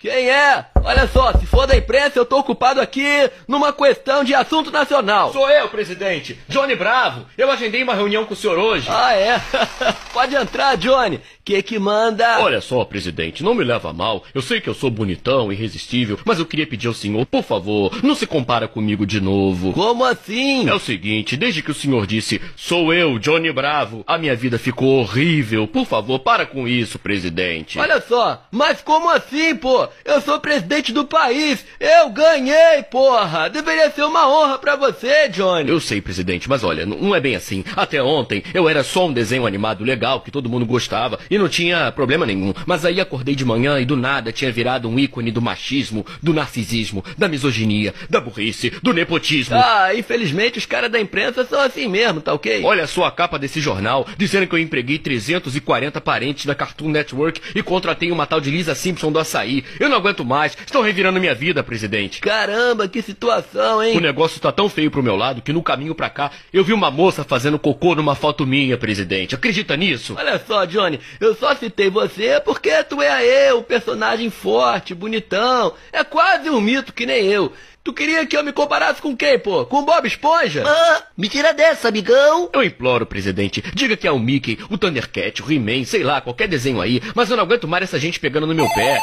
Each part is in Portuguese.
Quem é? Olha só, se for da imprensa, eu tô ocupado aqui numa questão de assunto nacional. Sou eu, presidente. Johnny Bravo. Eu agendei uma reunião com o senhor hoje. Ah, é? Pode entrar, Johnny. Que que manda? Olha só, presidente, não me leva a mal. Eu sei que eu sou bonitão, irresistível, mas eu queria pedir ao senhor, por favor, não se compara comigo de novo. Como assim? É o seguinte, desde que o senhor disse, sou eu, Johnny Bravo, a minha vida ficou horrível. Por favor, para com isso, presidente. Olha só, mas como assim, pô? Eu sou presidente do país. Eu ganhei, porra. Deveria ser uma honra pra você, Johnny. Eu sei, presidente, mas olha, não é bem assim. Até ontem eu era só um desenho animado legal que todo mundo gostava e não tinha problema nenhum. Mas aí acordei de manhã e do nada tinha virado um ícone do machismo, do narcisismo, da misoginia, da burrice, do nepotismo. Ah, infelizmente os caras da imprensa são assim mesmo, tá ok? Olha só a capa desse jornal, dizendo que eu empreguei 340 parentes da Cartoon Network e contratei uma tal de Lisa Simpson do açaí. Eu não aguento mais. Estão revirando minha vida, presidente. Caramba, que situação, hein? O negócio tá tão feio pro meu lado que no caminho pra cá eu vi uma moça fazendo cocô numa foto minha, presidente. Acredita nisso? Olha só, Johnny, eu só citei você porque tu é aí, um personagem forte, bonitão. É quase um mito que nem eu. Tu queria que eu me comparasse com quem, pô? Com Bob Esponja? Ah, me tira dessa, amigão. Eu imploro, presidente, diga que é o Mickey, o Thundercat, o He-Man, sei lá, qualquer desenho aí, mas eu não aguento mais essa gente pegando no meu pé.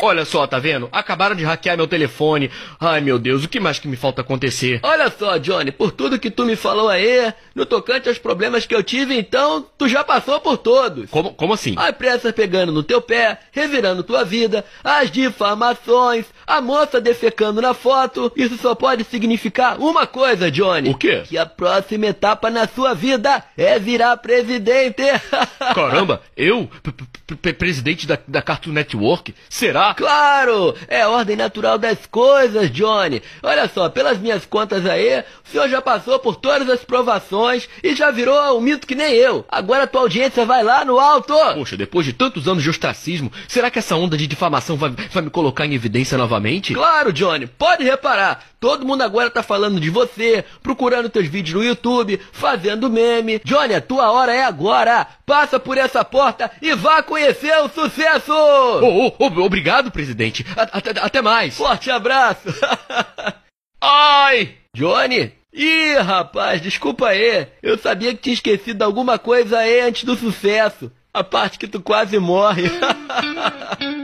Olha só, tá vendo? Acabaram de hackear meu telefone. Ai, meu Deus, o que mais que me falta acontecer? Olha só, Johnny, por tudo que tu me falou aí, no tocante aos problemas que eu tive, então, tu já passou por todos. Como, como assim? A imprensa pegando no teu pé, revirando tua vida, as difamações, a moça defecando na foto. Isso só pode significar uma coisa, Johnny. O quê? Que a próxima etapa na sua vida é virar presidente. Caramba, eu? P- p- p- presidente da, da Cartoon Network? Será? Claro! É a ordem natural das coisas, Johnny. Olha só, pelas minhas contas aí, o senhor já passou por todas as provações e já virou um mito que nem eu. Agora a tua audiência vai lá no alto. Poxa, depois de tantos anos de ostracismo, será que essa onda de difamação vai, vai me colocar em evidência novamente? Claro, Johnny, pode reparar. Todo mundo agora tá falando de você, procurando teus vídeos no YouTube, fazendo meme. Johnny, a tua hora é agora. Passa por essa porta e vá conhecer o sucesso. Oh, oh, oh, obrigado, presidente. A- Até, até mais. Forte abraço. Ai! Johnny? Ih, rapaz, desculpa aí. Eu sabia que tinha esquecido alguma coisa aí antes do sucesso. A parte que tu quase morre.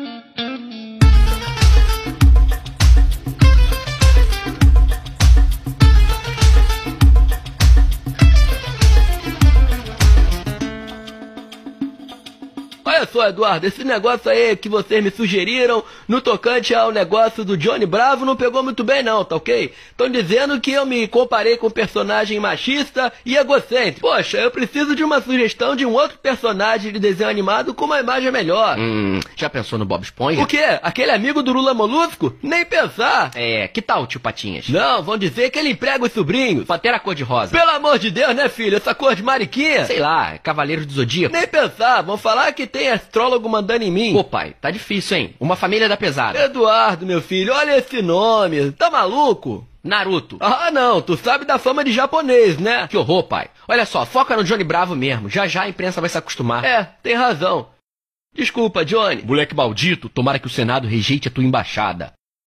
só, Eduardo, esse negócio aí que vocês me sugeriram no tocante ao negócio do Johnny Bravo não pegou muito bem não, tá ok? Estão dizendo que eu me comparei com um personagem machista e egocêntrico. Poxa, eu preciso de uma sugestão de um outro personagem de desenho animado com uma imagem melhor. Hum, já pensou no Bob Esponja? O quê? Aquele amigo do Lula Molusco? Nem pensar. É, que tal, tio Patinhas? Não, vão dizer que ele emprega os sobrinhos. Pantera cor-de-rosa. Pelo amor de Deus, né, filho? Essa cor de mariquinha. Sei lá, Cavaleiro do Zodíaco. Nem pensar, vão falar que tem astrólogo mandando em mim. Pô, pai, tá difícil, hein? Uma família da pesada. Eduardo, meu filho, olha esse nome. Tá maluco? Naruto. Ah, não, tu sabe da fama de japonês, né? Que horror, pai. Olha só, foca no Johnny Bravo mesmo. Já já a imprensa vai se acostumar. É, tem razão. Desculpa, Johnny. Moleque maldito, tomara que o Senado rejeite a tua embaixada.